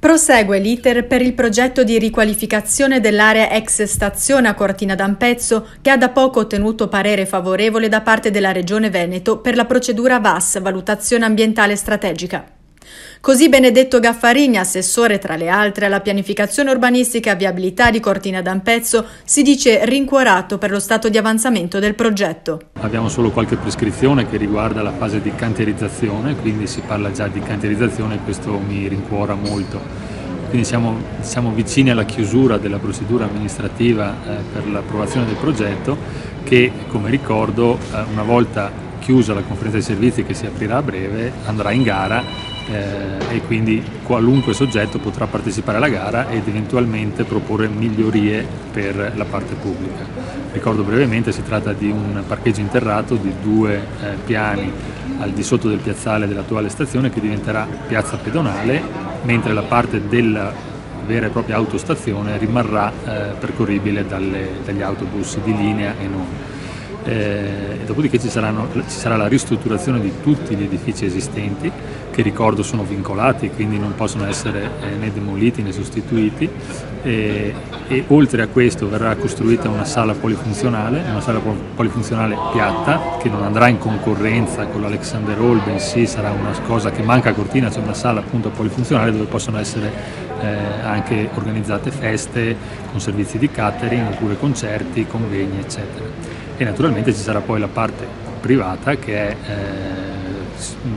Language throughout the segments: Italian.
Prosegue l'iter per il progetto di riqualificazione dell'area ex stazione a Cortina d'Ampezzo che ha da poco ottenuto parere favorevole da parte della Regione Veneto per la procedura VAS, valutazione ambientale strategica. Così Benedetto Gaffarini, assessore tra le altre alla pianificazione urbanistica e viabilità di Cortina d'Ampezzo, si dice rincuorato per lo stato di avanzamento del progetto. Abbiamo solo qualche prescrizione che riguarda la fase di cantierizzazione, quindi si parla già di cantierizzazione e questo mi rincuora molto. Quindi siamo, siamo vicini alla chiusura della procedura amministrativa eh, per l'approvazione del progetto che, come ricordo, eh, una volta chiusa la conferenza dei servizi che si aprirà a breve, andrà in gara eh, e quindi qualunque soggetto potrà partecipare alla gara ed eventualmente proporre migliorie per la parte pubblica. Ricordo brevemente si tratta di un parcheggio interrato di due eh, piani al di sotto del piazzale dell'attuale stazione che diventerà piazza pedonale, mentre la parte della vera e propria autostazione rimarrà eh, percorribile dalle, dagli autobus di linea e non. Eh, dopodiché ci, saranno, ci, sarà la ristrutturazione di tutti gli edifici esistenti che ricordo sono vincolati quindi non possono essere eh, né demoliti né sostituiti. E, e, oltre a questo verrà costruita una sala polifunzionale, una sala polifunzionale piatta che non andrà in concorrenza con l'Alexander Hall bensì sarà una cosa che manca a Cortina, c'è una sala appunto polifunzionale dove possono essere eh, anche organizzate feste con servizi di catering oppure concerti, convegni eccetera e naturalmente ci sarà poi la parte privata che è eh,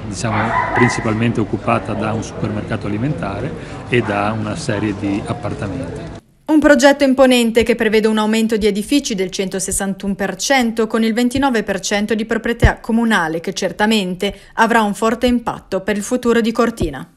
diciamo, principalmente occupata da un supermercato alimentare e da una serie di appartamenti. Un progetto imponente che prevede un aumento di edifici del 161% con il 29% di proprietà comunale che certamente avrà un forte impatto per il futuro di Cortina.